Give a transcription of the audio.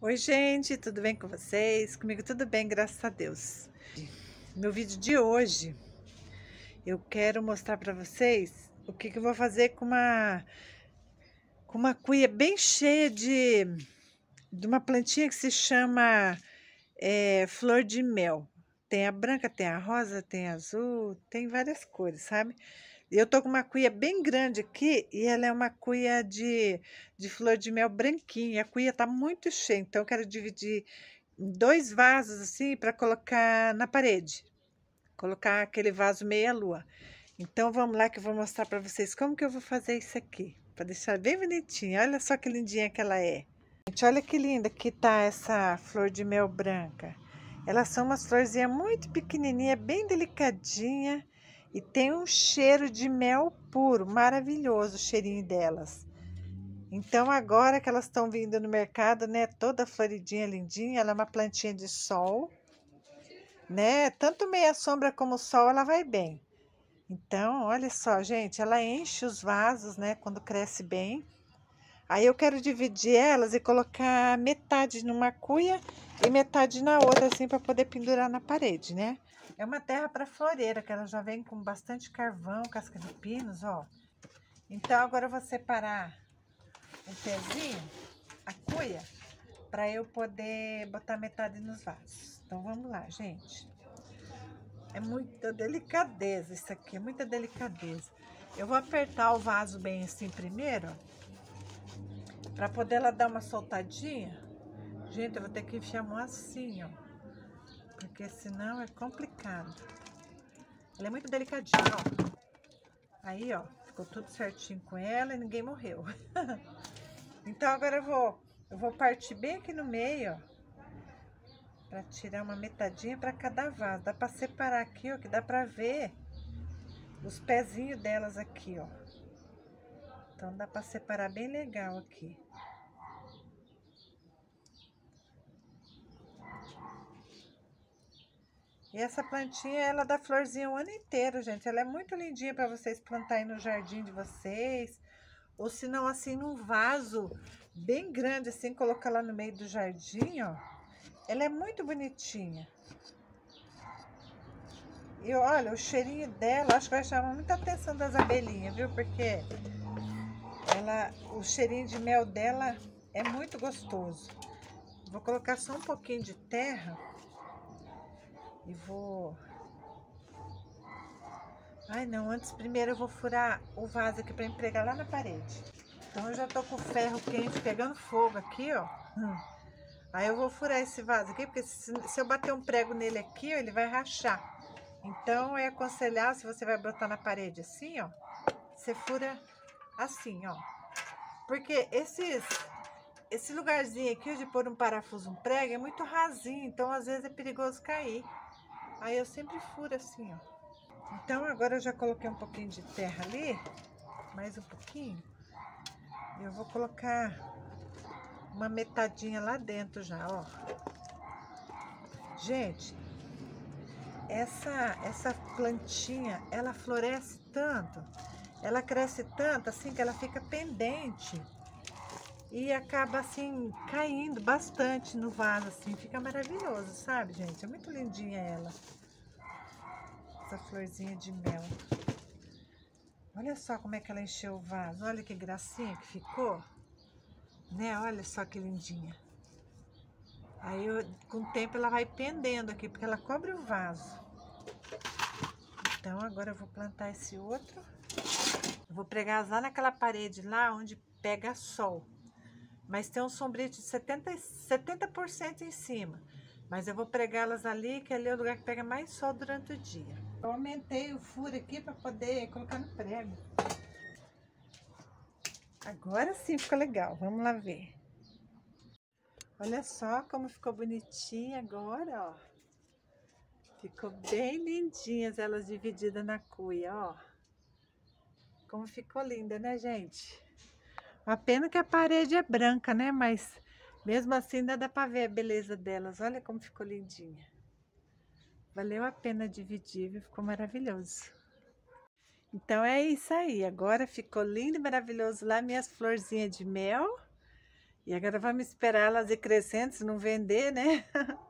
Oi, gente, tudo bem com vocês? Comigo tudo bem, graças a Deus. No vídeo de hoje, eu quero mostrar para vocês o que, que eu vou fazer com uma com uma cuia bem cheia de, de uma plantinha que se chama é, flor de mel. Tem a branca, tem a rosa, tem a azul, tem várias cores, sabe? Eu tô com uma cuia bem grande aqui e ela é uma cuia de, de flor de mel branquinha. A cuia tá muito cheia, então eu quero dividir em dois vasos assim para colocar na parede. Colocar aquele vaso meia-lua. Então vamos lá que eu vou mostrar para vocês como que eu vou fazer isso aqui. Para deixar bem bonitinha. Olha só que lindinha que ela é. Gente, olha que linda que tá essa flor de mel branca. Elas são umas florzinhas muito pequenininha, bem delicadinha. E tem um cheiro de mel puro, maravilhoso o cheirinho delas. Então, agora que elas estão vindo no mercado, né? Toda floridinha, lindinha, ela é uma plantinha de sol, né? Tanto meia sombra como sol, ela vai bem. Então, olha só, gente, ela enche os vasos, né? Quando cresce bem. Aí eu quero dividir elas e colocar metade numa cuia e metade na outra, assim, para poder pendurar na parede, né? É uma terra para floreira, que ela já vem com bastante carvão, casca de pinos, ó. Então, agora eu vou separar o pezinho, a cuia, para eu poder botar metade nos vasos. Então, vamos lá, gente. É muita delicadeza isso aqui, é muita delicadeza. Eu vou apertar o vaso bem assim primeiro, para poder ela dar uma soltadinha. Gente, eu vou ter que enfiar a mão assim, ó porque senão é complicado. Ela é muito delicadinha, ó. Aí, ó, ficou tudo certinho com ela e ninguém morreu. então, agora eu vou, eu vou partir bem aqui no meio, ó. Pra tirar uma metadinha para cada vaso. Dá pra separar aqui, ó, que dá pra ver os pezinhos delas aqui, ó. Então, dá pra separar bem legal aqui. E essa plantinha, ela dá florzinha o ano inteiro, gente. Ela é muito lindinha para vocês plantarem no jardim de vocês. Ou se não, assim, num vaso bem grande, assim, colocar lá no meio do jardim, ó. Ela é muito bonitinha. E olha, o cheirinho dela, acho que vai chamar muita atenção das abelhinhas, viu? Porque ela, o cheirinho de mel dela é muito gostoso. Vou colocar só um pouquinho de terra e vou... Ai, não, antes primeiro eu vou furar o vaso aqui para empregar lá na parede. Então eu já tô com o ferro quente pegando fogo aqui, ó. Hum. Aí eu vou furar esse vaso aqui, porque se, se eu bater um prego nele aqui, ó, ele vai rachar. Então é aconselhar, se você vai botar na parede assim, ó, você fura assim, ó. Porque esses, esse lugarzinho aqui de pôr um parafuso, um prego, é muito rasinho, então às vezes é perigoso cair. Aí eu sempre furo assim, ó. Então agora eu já coloquei um pouquinho de terra ali, mais um pouquinho. Eu vou colocar uma metadinha lá dentro já, ó. Gente, essa, essa plantinha, ela floresce tanto, ela cresce tanto assim que ela fica pendente e acaba assim caindo bastante no vaso assim, fica maravilhoso, sabe, gente? É muito lindinha ela. Essa florzinha de mel. Olha só como é que ela encheu o vaso. Olha que gracinha que ficou. Né? Olha só que lindinha. Aí, eu, com o tempo, ela vai pendendo aqui, porque ela cobre o vaso. Então, agora eu vou plantar esse outro. Eu vou pregar lá naquela parede lá onde pega sol. Mas tem um sombrio de 70%, 70 em cima. Mas eu vou pregá-las ali, que ali é o lugar que pega mais sol durante o dia. Eu aumentei o furo aqui para poder colocar no prego. Agora sim ficou legal. Vamos lá ver. Olha só como ficou bonitinha agora, ó. Ficou bem lindinhas elas divididas na cuia, ó. Como ficou linda, né, gente? A pena que a parede é branca, né? Mas mesmo assim ainda dá para ver a beleza delas. Olha como ficou lindinha. Valeu a pena dividir, ficou maravilhoso. Então é isso aí. Agora ficou lindo e maravilhoso lá minhas florzinhas de mel. E agora vamos esperar elas ir crescendo, se não vender, né?